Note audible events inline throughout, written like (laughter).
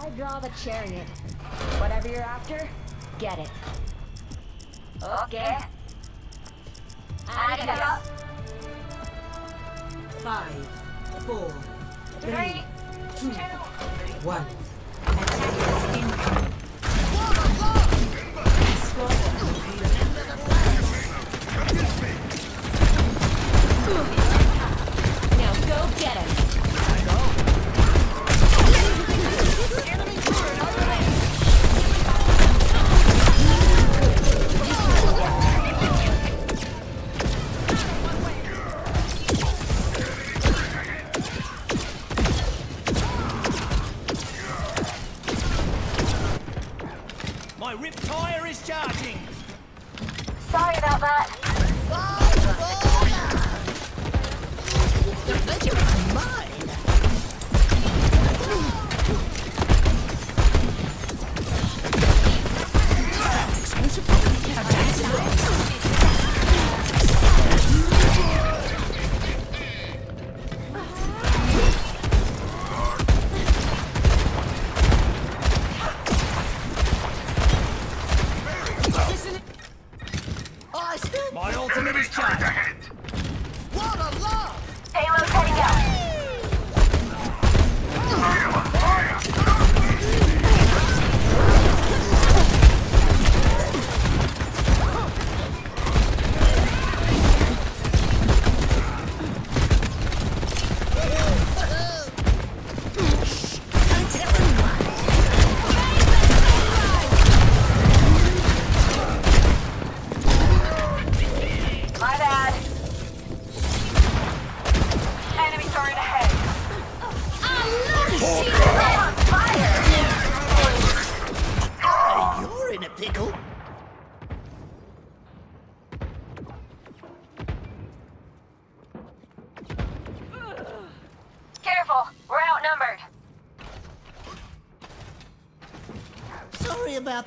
I draw the chariot. Whatever you're after, get it. Okay. Arigato. Five, four, Three, three, two, two, one. Attackers that. My ultimate is. Payload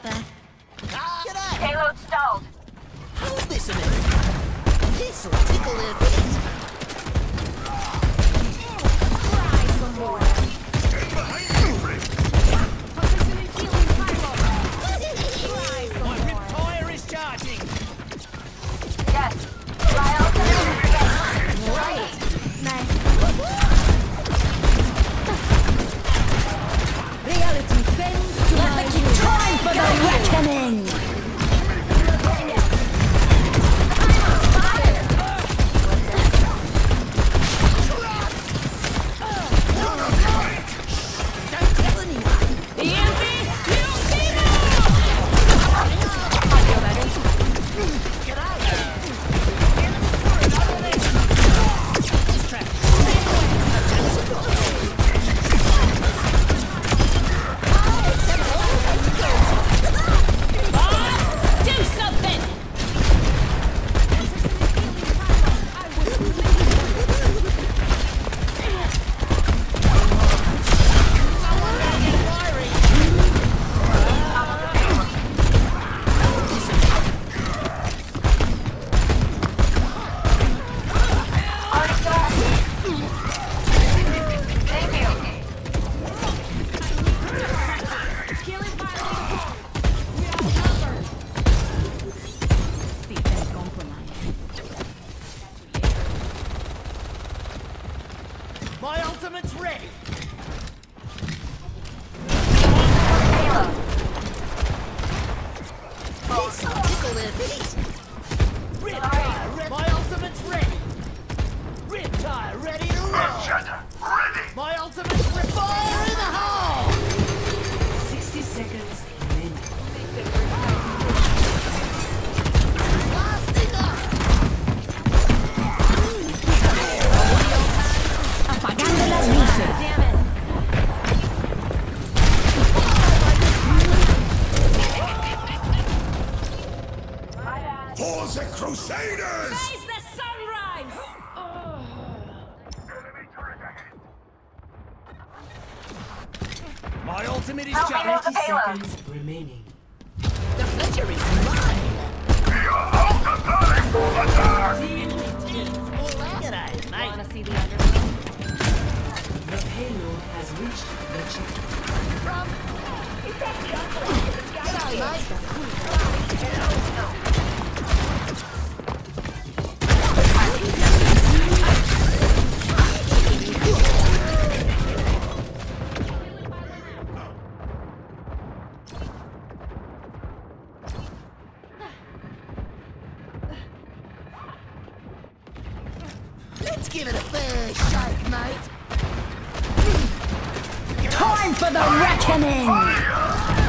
Sorry is Help me charged. move the 30 payload. seconds remaining. The pleasure is mine. G'day, mate. Wanna see the underside? The payload has reached the checkpoint. Let's reckoning!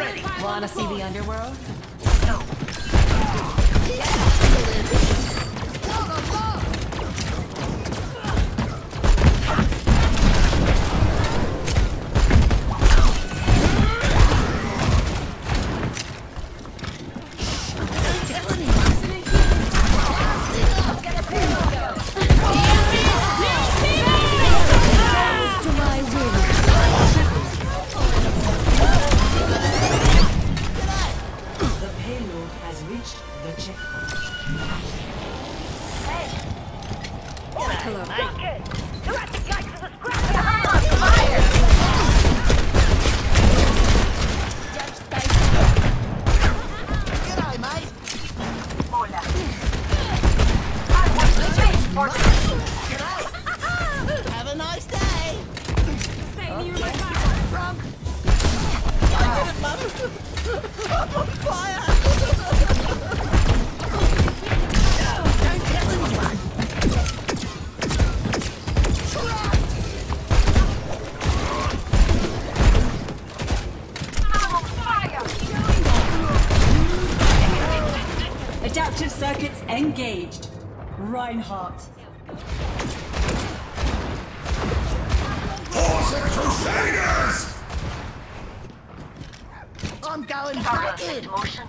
Ready. Wanna see the underworld? The Reinhardt. For the Crusaders! I'm going back in. Motion.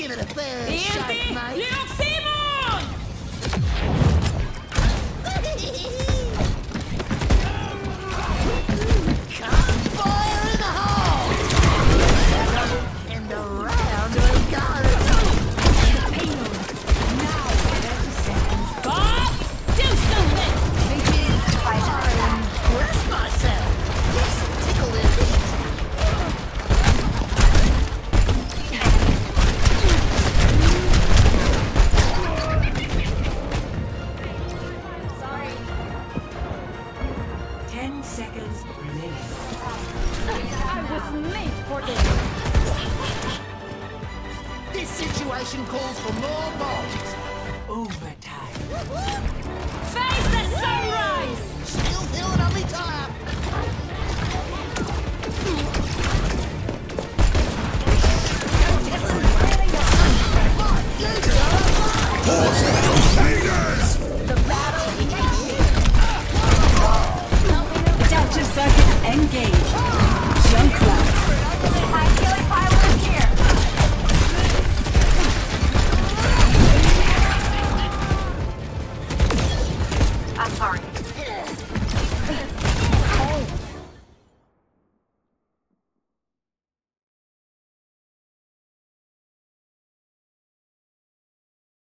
give it a fair shake, mate. (laughs)